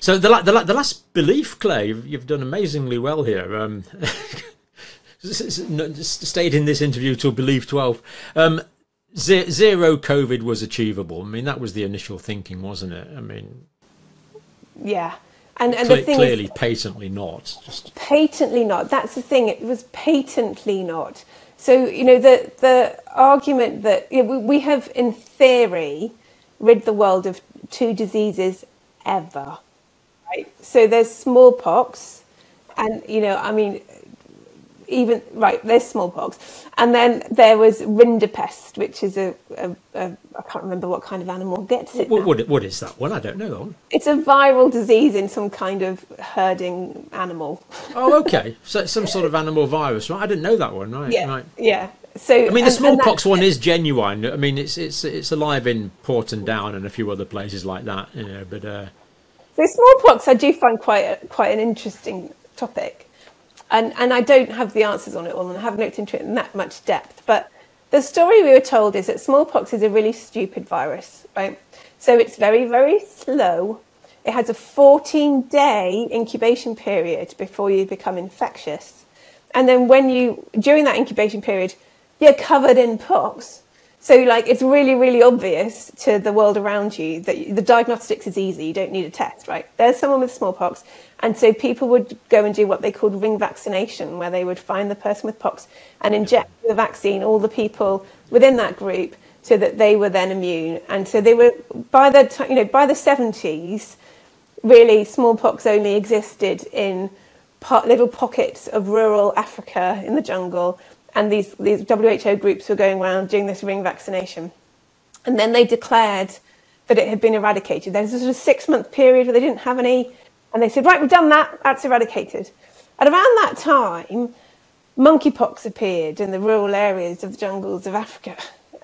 So the, the, the last belief, Clay, you've, you've done amazingly well here. Um, stayed in this interview till belief 12. Um, zero COVID was achievable. I mean, that was the initial thinking, wasn't it? I mean, yeah. And, and Cle- the thing clearly, is, patently not. Just patently not. That's the thing. It was patently not. So you know the the argument that you know, we, we have, in theory, rid the world of two diseases ever, right? So there's smallpox, and you know, I mean, even right there's smallpox and then there was rinderpest which is a, a, a i can't remember what kind of animal gets it what, what, what is that one? I don't know that one. it's a viral disease in some kind of herding animal Oh, okay. So some sort of animal virus, right? I didn't know that one, right? yeah Right. yeah so I mean, the and- and smallpox that- one is genuine. I mean, it's it's it's alive in Porton Down and a few other places like that. You know, but uh, So smallpox, I do find quite a, quite an interesting topic, and and I don't have the answers on it all, and I haven't looked into it in that much depth. But the story we were told is that smallpox is a really stupid virus, right? So it's very very slow. It has a 14 day incubation period before you become infectious, and then when you during that incubation period, you're covered in pox. So, like, it's really, really obvious to the world around you that the diagnostics is easy. You don't need a test, right? There's someone with smallpox. And so people would go and do what they called ring vaccination, where they would find the person with pox and inject the vaccine all the people within that group so that they were then immune. And so they were, by the, you know, by the 70s, really smallpox only existed in little pockets of rural Africa in the jungle, and these these WHO groups were going around doing this ring vaccination, and then they declared that it had been eradicated. There was a sort of six month period where they didn't have any, and they said, right, we've done that, that's eradicated. At around that time, monkeypox appeared in the rural areas of the jungles of Africa,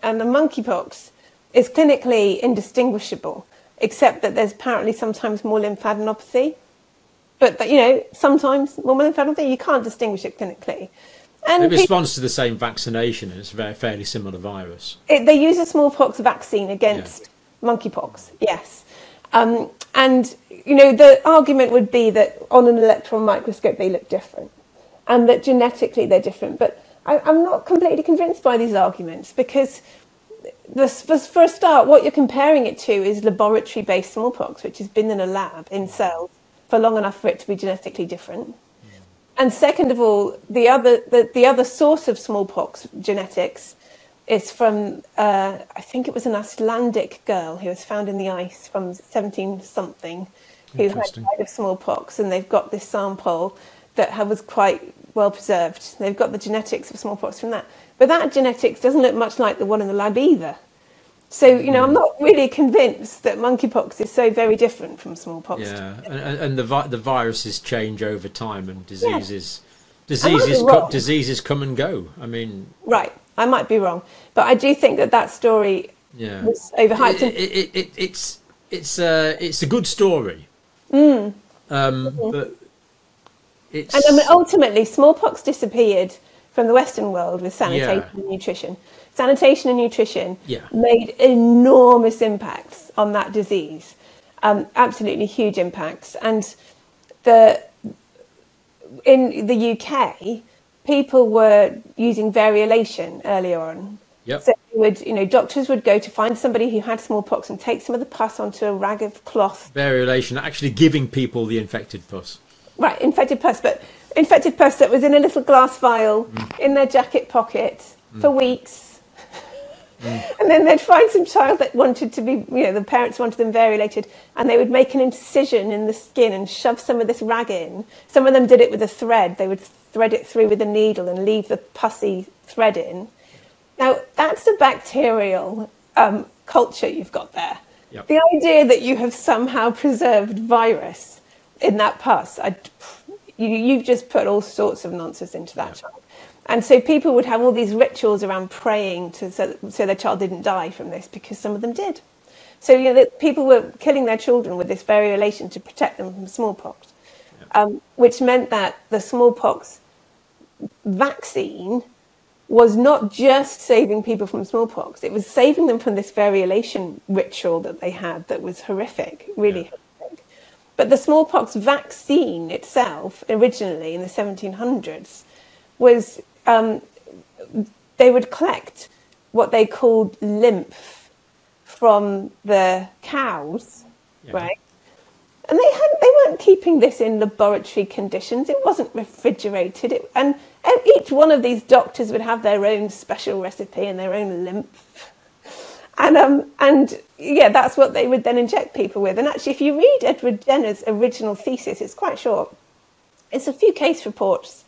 and the monkeypox is clinically indistinguishable, except that there's apparently sometimes more lymphadenopathy. But you know, sometimes more lymphadenopathy, you can't distinguish it clinically. And it responds to the same vaccination, and it's a very fairly similar virus. it, they use a smallpox vaccine against monkeypox, yes. Um, and, you know, the argument would be that on an electron microscope they look different and that genetically they're different. But I, I'm not completely convinced by these arguments because, the, for, for a start, what you're comparing it to is laboratory based smallpox, which has been in a lab in cells for long enough for it to be genetically different. And second of all, the other the, the other source of smallpox genetics is from uh, I think it was an Icelandic girl who was found in the ice from 17 something, who had died of smallpox, and they've got this sample that was quite well preserved. They've got the genetics of smallpox from that, but that genetics doesn't look much like the one in the lab either. So you know, I'm not really convinced that monkeypox is so very different from smallpox. Yeah, and, and the vi- the viruses change over time, and diseases be diseases co- diseases come and go. I mean, Right, I might be wrong, but I do think that that story yeah, was overhyped. it, it, it, it, it's it's uh, it's a good story, um, but it's And I mean, ultimately, smallpox disappeared from the Western world with sanitation Yeah. and nutrition. Sanitation and nutrition Yeah. made enormous impacts on that disease, um, absolutely huge impacts. And the in the UK, people were using variolation earlier on. Yep. So would, you know, doctors would go to find somebody who had smallpox and take some of the pus onto a rag of cloth variolation actually giving people the infected pus. Right, infected pus, but infected pus that was in a little glass vial Mm. in their jacket pocket for weeks. And then they'd find some child that wanted to be, you know, the parents wanted them variolated, and they would make an incision in the skin and shove some of this rag in. Some of them did it with a thread. They would thread it through with a needle and leave the pussy thread in. Now, that's a bacterial um, culture you've got there. Yep. The idea that you have somehow preserved virus in that pus, I, you, you've just put all sorts of nonsense into that child. And so people would have all these rituals around praying to, so, so their child didn't die from this because some of them did. So you know, that people were killing their children with this variolation to protect them from smallpox, um, which meant that the smallpox vaccine was not just saving people from smallpox, it was saving them from this variolation ritual that they had that was horrific, really horrific. But the smallpox vaccine itself, originally in the 1700s, was um, they would collect what they called lymph from the cows, yeah. right? And they had they weren't keeping this in laboratory conditions. It wasn't refrigerated. It, and each one of these doctors would have their own special recipe and their own lymph. And um and yeah, that's what they would then inject people with. And actually, if you read Edward Jenner's original thesis, it's quite short. It's a few case reports,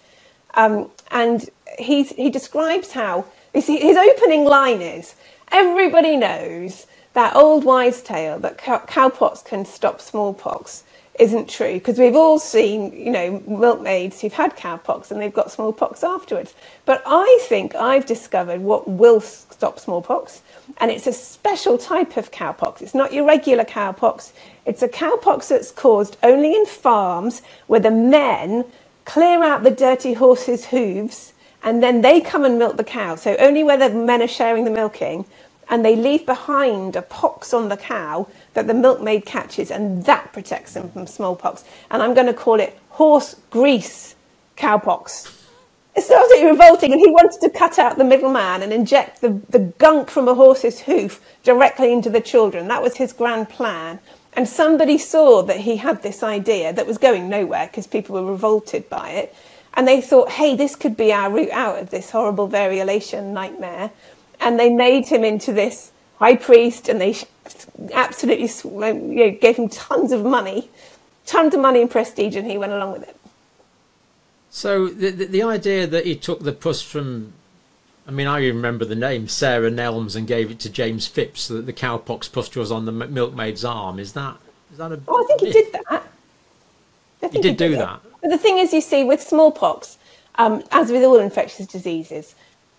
um, and he he describes how his opening line is everybody knows that old wives' tale that cow- cowpox can stop smallpox isn't true because we've all seen, you know, milkmaids who've had cowpox and they've got smallpox afterwards. But I think I've discovered what will stop smallpox, and it's a special type of cowpox. It's not your regular cowpox. It's a cowpox that's caused only in farms where the men clear out the dirty horses' hooves and then they come and milk the cow. So only where the men are sharing the milking and they leave behind a pox on the cow that the milkmaid catches, and that protects them from smallpox. And I'm going to call it horse grease cowpox. It's absolutely revolting, and he wanted to cut out the middleman and inject the, the gunk from a horse's hoof directly into the children. That was his grand plan. And somebody saw that he had this idea that was going nowhere because people were revolted by it. And they thought, hey, this could be our route out of this horrible variolation nightmare and they made him into this high priest, and they absolutely you know, gave him tons of money, tons of money and prestige, and he went along with it. So the, the, the idea that he took the pus from, I mean, I remember the name Sarah Nelmes and gave it to James Phipps so that the cowpox pustule was on the milkmaid's arm. Is that is that a? Oh, I think myth? he did that. he did, he did do that. that. But the thing is, you see, with smallpox, um, as with all infectious diseases,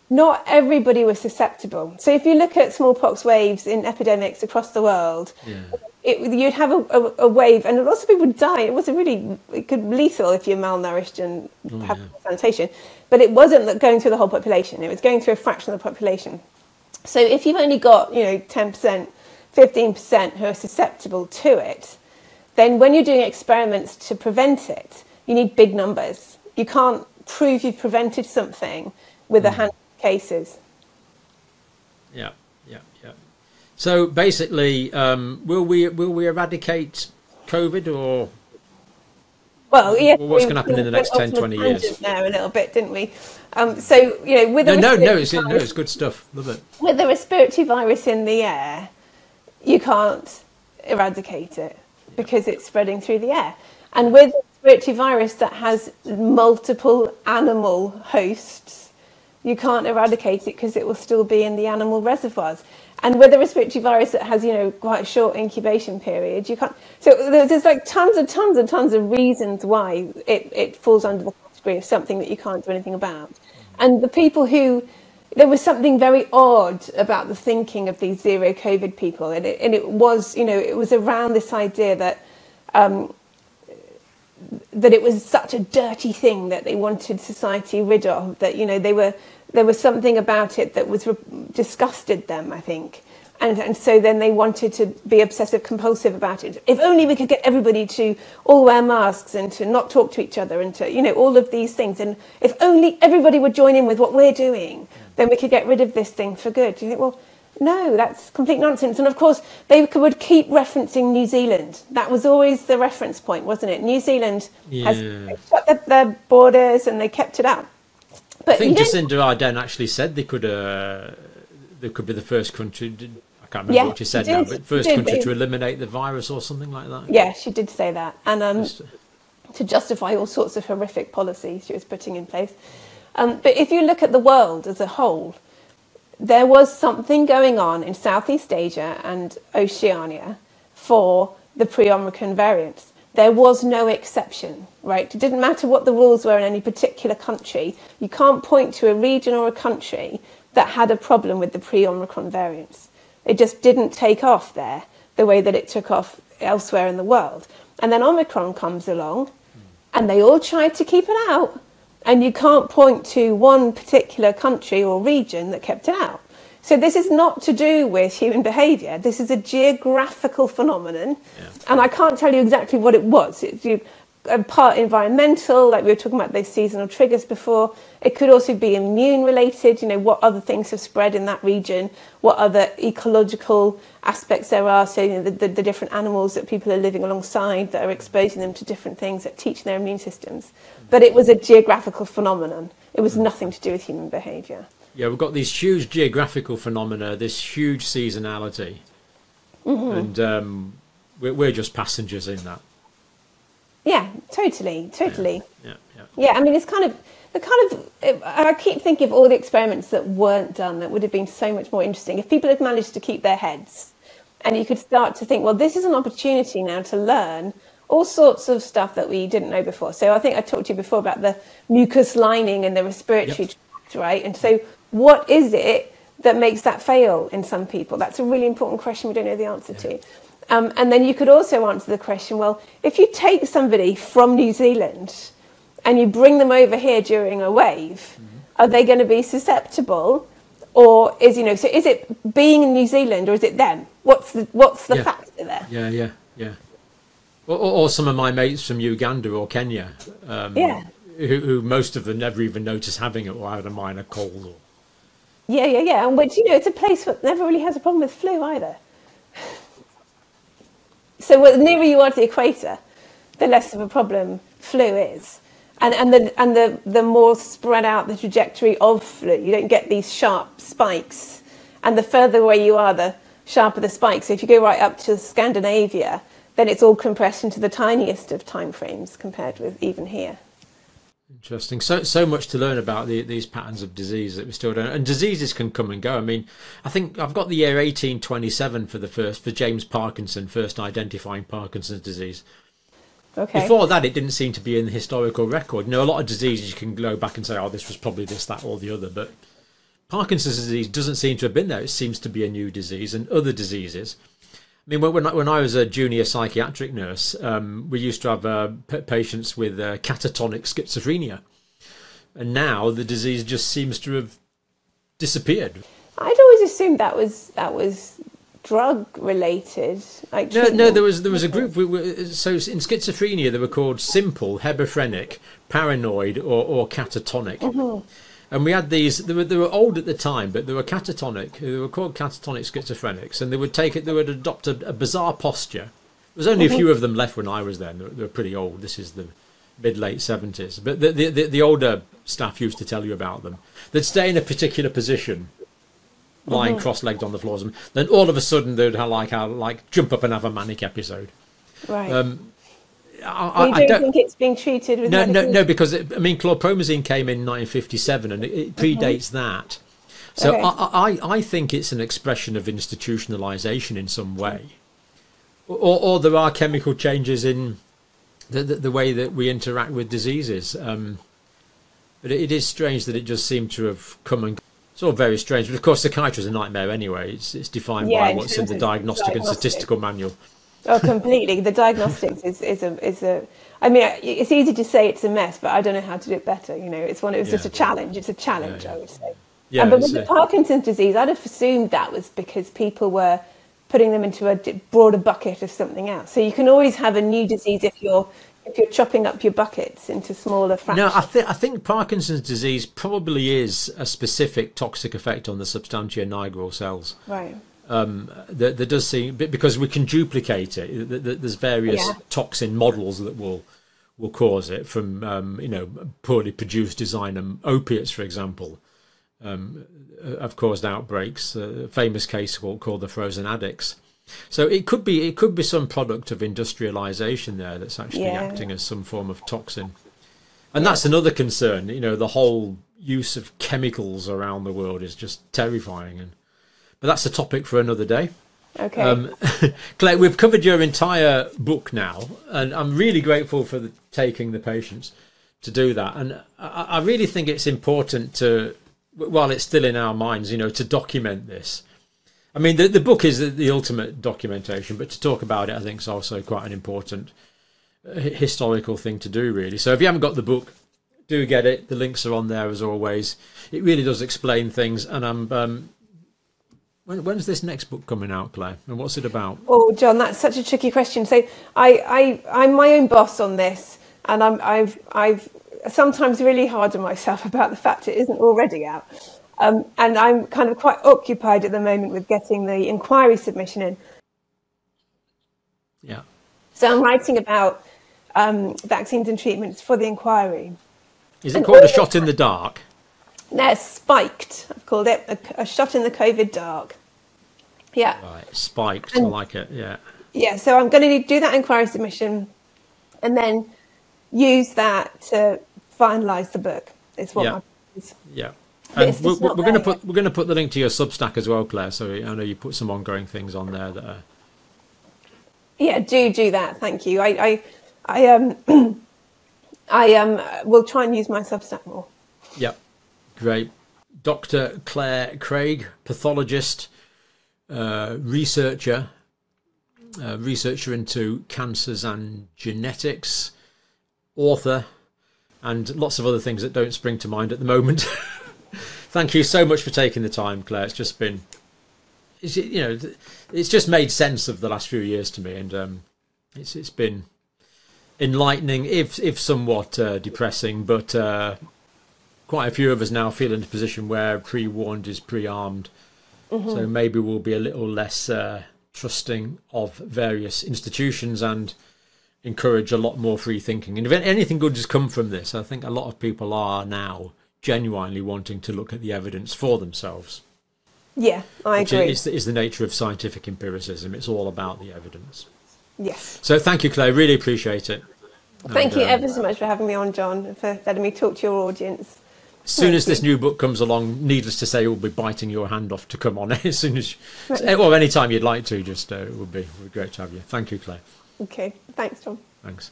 not everybody was susceptible. So if you look at smallpox waves in epidemics across the world, yeah. It, you'd have a, a, a, wave, and lots of people would die. It was a really it could lethal if you're malnourished and oh, have yeah. sanitation. But it wasn't going through the whole population; it was going through a fraction of the population. So if you've only got you know ten percent, fifteen percent who are susceptible to it, then when you're doing experiments to prevent it, you need big numbers. You can't prove you've prevented something with mm. a hand cases. Yeah, yeah, yeah. So basically, um, will we will we eradicate COVID or? Well, yeah. what's going to happen in the next 10, 20 years? There a little bit, didn't we? Um, so you know, with no, no, no, it's, virus, no, it's good stuff. Love it. With the respiratory virus in the air, you can't eradicate it because it's spreading through the air. And with a respiratory virus that has multiple animal hosts, you can't eradicate it because it will still be in the animal reservoirs. And with a respiratory virus that has, you know, quite a short incubation period, you can't. So there's, there's like tons and tons and tons of reasons why it, it falls under the category of something that you can't do anything about. And the people who, there was something very odd about the thinking of these zero COVID people. And it, and it was, you know, it was around this idea that um, that it was such a dirty thing that they wanted society rid of that you know they were there was something about it that was disgusted them i think and, and so then they wanted to be obsessive compulsive about it if only we could get everybody to all wear masks and to not talk to each other and to you know all of these things and if only everybody would join in with what we're doing then we could get rid of this thing for good you think well no, that's complete nonsense. And of course, they would keep referencing New Zealand. That was always the reference point, wasn't it? New Zealand yeah. has shut their borders and they kept it up. But I think Jacinda Ardern actually said they could uh, they could be the first country. To, I can't remember yeah, what she said now, but first country to eliminate the virus or something like that. Yeah, she did say that, and um, to justify all sorts of horrific policies she was putting in place. Um, but if you look at the world as a whole, there was something going on in Southeast Asia and Oceania for the pre Omicron variants. There was no exception, right? It didn't matter what the rules were in any particular country. You can't point to a region or a country that had a problem with the pre Omicron variants. It just didn't take off there the way that it took off elsewhere in the world. And then Omicron comes along and they all tried to keep it out and you can't point to one particular country or region that kept it out. So this is not to do with human behaviour. This is a geographical phenomenon, Yeah. and I can't tell you exactly what it was. It's you, part environmental, like we were talking about those seasonal triggers before. It could also be immune related. You know what other things have spread in that region, what other ecological aspects there are. So you know, the, the, the different animals that people are living alongside that are exposing them to different things that teach their immune systems. But it was a geographical phenomenon. It was nothing to do with human behaviour. Yeah, we've got these huge geographical phenomena, this huge seasonality, Mm-hmm. and um, we're, we're just passengers in that. Yeah, totally, totally. Yeah, yeah. Yeah, I mean, it's kind of the kind of. I keep thinking of all the experiments that weren't done that would have been so much more interesting if people had managed to keep their heads, and you could start to think, well, this is an opportunity now to learn all sorts of stuff that we didn't know before. So I think I talked to you before about the mucus lining and the respiratory Yep. tract, right? And so, what is it that makes that fail in some people? That's a really important question we don't know the answer to. Um, and then you could also answer the question well, if you take somebody from New Zealand and you bring them over here during a wave, are they going to be susceptible? Or is, you know, so is it being in New Zealand or is it them? What's the, what's the Yeah. factor there? Yeah, yeah, yeah. Or, or, or some of my mates from Uganda or Kenya, um, Yeah. who, who most of them never even notice having it or had a minor cold. Or, Yeah, yeah, yeah. And which, you know, it's a place that never really has a problem with flu either. So the nearer you are to the equator, the less of a problem flu is. And, and, the, and the, the more spread out the trajectory of flu. You don't get these sharp spikes. And the further away you are, the sharper the spikes. So if you go right up to Scandinavia, then it's all compressed into the tiniest of time frames compared with even here. Interesting. So so much to learn about the, these patterns of disease that we still don't. And diseases can come and go. I mean, I think I've got the year 1827 for the first for James Parkinson first identifying Parkinson's disease. Okay. Before that, it didn't seem to be in the historical record. You know, a lot of diseases you can go back and say, "Oh, this was probably this, that, or the other," but Parkinson's disease doesn't seem to have been there. It seems to be a new disease, and other diseases. I mean, when when I, when I was a junior psychiatric nurse, um, we used to have uh, p- patients with uh, catatonic schizophrenia, and now the disease just seems to have disappeared. I'd always assumed that was that was drug related. Like No, no, there was there was a group. we- we- So in schizophrenia, they were called simple, hebephrenic, paranoid, or, or catatonic. And we had these. They were they were old at the time, but they were catatonic. They were called catatonic schizophrenics, and they would take it. They would adopt a, a bizarre posture. There was only a few of them left when I was there. They were, they were pretty old. This is the mid late seventies. But the, the the older staff used to tell you about them. They'd stay in a particular position, lying cross-legged on the floors, and then all of a sudden they'd have like have, like jump up and have a manic episode. right. Um, I, you don't, don't. think it's being treated with No, no, no, because it, I mean, chlorpromazine came in 1957, and it, it predates that. So Okay. I, I, I think it's an expression of institutionalization in some way, or, or there are chemical changes in the, the, the way that we interact with diseases. Um, but it, it is strange that it just seemed to have come and. It's all very strange, but of course, psychiatry is a nightmare anyway. It's, it's defined Yeah, by what's in the of diagnostic and statistical manual. Oh, completely. The diagnostics is, is a is a. I mean, it's easy to say it's a mess, but I don't know how to do it better. You know, it's one. It was just a challenge. It's a challenge, Yeah, yeah. I would say. Yeah, Um, but with the Parkinson's disease, I'd have assumed that was because people were putting them into a broader bucket of something else. So you can always have a new disease if you're if you're chopping up your buckets into smaller fractions. No, I think I think Parkinson's disease probably is a specific toxic effect on the substantia nigra cells. right. There, there does seem because we can duplicate it. th- th- There's various Yeah. toxin models that will will cause it from um, you know poorly produced designer opiates, for example, um, uh, have caused outbreaks. A famous case called, called the frozen addicts. So it could be it could be some product of industrialization there that's actually Yeah. acting as some form of toxin. And that's another concern. You know, the whole use of chemicals around the world is just terrifying. And but that's a topic for another day. Okay. Um, Clare, we've covered your entire book now, and I'm really grateful for the, taking the patience to do that. And I, I really think it's important to, while it's still in our minds, you know, to document this. I mean, the, the book is the, the ultimate documentation, but to talk about it, I think, is also quite an important uh, historical thing to do, really. So if you haven't got the book, do get it. The links are on there as always. It really does explain things, and I'm um, When, when's this next book coming out, Clare? And what's it about? Oh, John, that's such a tricky question. So I, I, I'm my own boss on this, and I'm, I've, I've sometimes really hard on myself about the fact it isn't already out. Um, and I'm kind of quite occupied at the moment with getting the inquiry submission in. Yeah. So I'm writing about um, vaccines and treatments for the inquiry. Is it called A Shot in the Dark? No, spiked. I've called it a, a shot in the COVID dark. Yeah. Right, spiked. I like it. Yeah. Yeah, so I'm going to do that inquiry submission and then use that to finalise the book. It's what Yeah. my is. Yeah. And we're, we're going to put we're going to put the link to your Substack as well, Clare. So I know you put some ongoing things on there that are Yeah, do do that. Thank you. I I, I um I um will try and use my Substack more. Yeah, great. Dr. Clare Craig, pathologist, uh, researcher, uh, researcher into cancers and genetics, author, and lots of other things that don't spring to mind at the moment. Thank you so much for taking the time, Clare. It's just been, it's, you know, it's just made sense of the last few years to me, and um, it's it's been enlightening, if if somewhat uh, depressing, but. Uh, quite a few of us now feel in a position where pre-warned is pre-armed so maybe we'll be a little less uh, trusting of various institutions and encourage a lot more free thinking. And if anything good has come from this i think a lot of people are now genuinely wanting to look at the evidence for themselves. Yeah, I which agree. is, is the nature of scientific empiricism. It's all about the evidence. Yes. so thank you clare. Really appreciate it. Thank And, you um, ever so much for having me on, John, and for letting me talk to your audience. Soon as this new book comes along, needless to say, we'll be biting your hand off to come on it as soon as, well, any time you'd like to. Just uh, it would be, it would be great to have you. Thank you, Clare. Okay, thanks, Tom. Thanks.